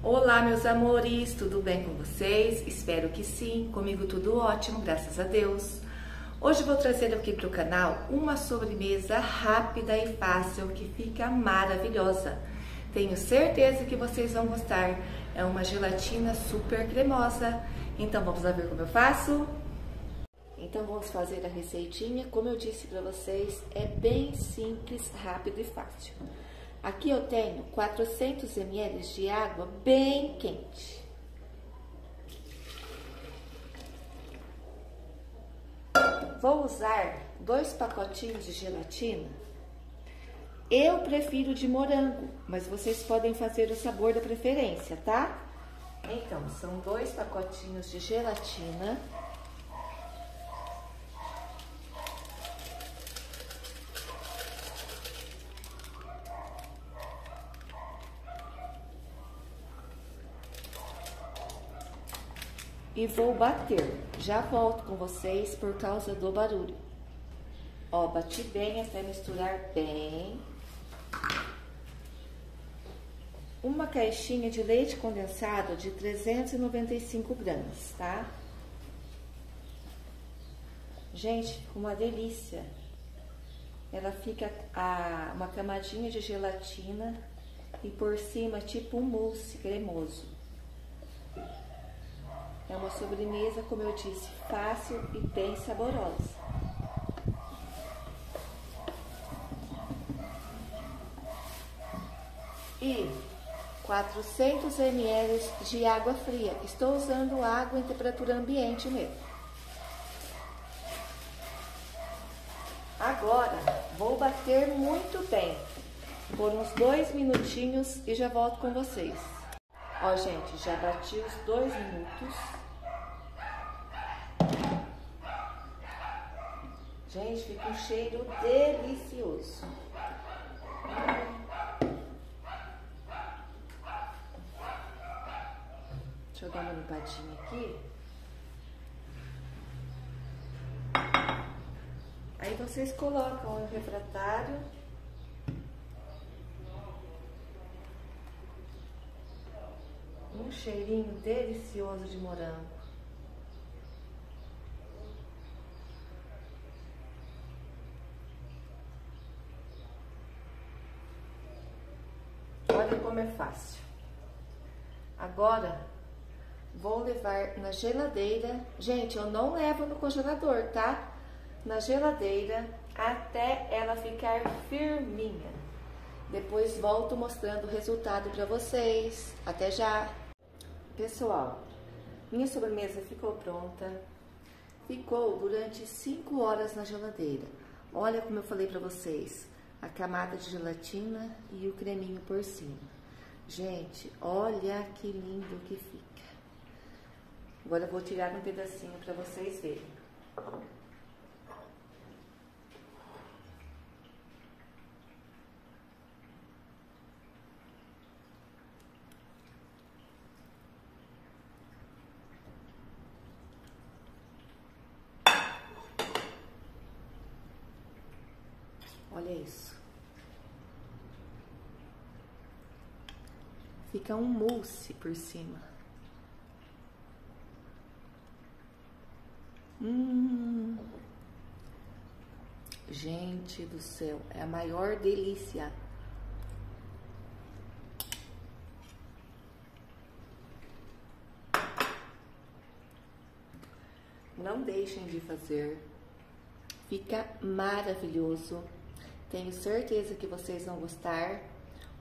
Olá, meus amores, tudo bem com vocês? Espero que sim, comigo tudo ótimo, graças a Deus. Hoje vou trazer aqui para o canal uma sobremesa rápida e fácil que fica maravilhosa. Tenho certeza que vocês vão gostar. É uma gelatina super cremosa. Então vamos lá ver como eu faço? Então vamos fazer a receitinha. Como eu disse para vocês, é bem simples, rápido e fácil. Aqui eu tenho 400 ml de água bem quente. Vou usar dois pacotinhos de gelatina. Eu prefiro de morango, mas vocês podem fazer o sabor da preferência, tá? Então, são dois pacotinhos de gelatina. E vou bater. Já volto com vocês por causa do barulho. Ó, bati bem até misturar bem. Uma caixinha de leite condensado de 395 gramas, tá? Gente, uma delícia. Ela fica a, uma camadinha de gelatina e por cima tipo um mousse cremoso. É uma sobremesa, como eu disse, fácil e bem saborosa. E 400 ml de água fria. Estou usando água em temperatura ambiente mesmo. Agora, vou bater muito bem, por uns dois minutinhos e já volto com vocês. Ó, gente, já bati os dois minutos. Gente, fica um cheiro delicioso. Deixa eu dar uma limpadinha aqui. Aí vocês colocam o refratário um cheirinho delicioso de morango. Olha como é fácil. Agora, vou levar na geladeira. Gente, eu não levo no congelador, tá? Na geladeira até ela ficar firminha. Depois volto mostrando o resultado para vocês. Até já! Pessoal, minha sobremesa ficou pronta. Ficou durante 5 horas na geladeira. Olha como eu falei para vocês, a camada de gelatina e o creminho por cima. Gente, olha que lindo que fica. Agora eu vou tirar um pedacinho para vocês verem. Olha isso. Fica um mousse por cima. Hum. Gente do céu, é a maior delícia. Não deixem de fazer. Fica maravilhoso. Tenho certeza que vocês vão gostar.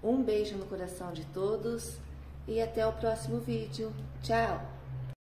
Um beijo no coração de todos e até o próximo vídeo. Tchau!